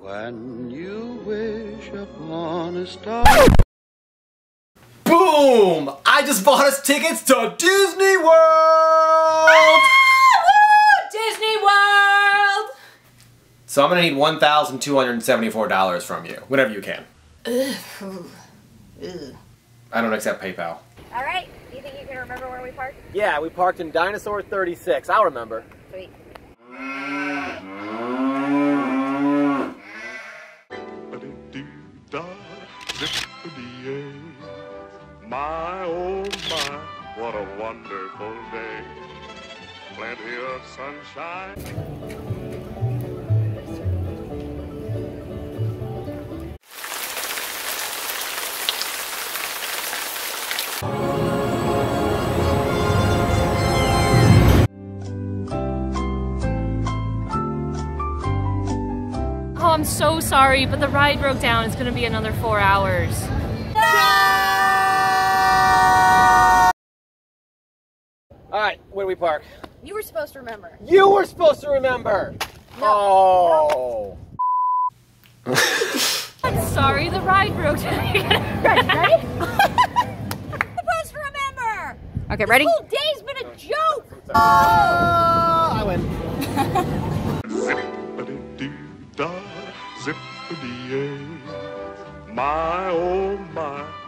When you wish upon a star. Boom! I just bought us tickets to Disney World! Ah, Disney World! So I'm gonna need $1,274 from you, whenever you can. I don't accept PayPal. All right. Do you think you can remember where we parked? Yeah, we parked in Dinosaur 36. I'll remember. Sweet. My oh my, what a wonderful day. Plenty of sunshine. I'm so sorry, but the ride broke down. It's gonna be another four hours. All right, where do we park? You were supposed to remember. You were supposed to remember. Oh. I'm sorry, the ride broke down. Ready? Ready? supposed to remember. Okay, ready? The whole day's been a joke. Oh, Zip zippity yay. My, oh, my.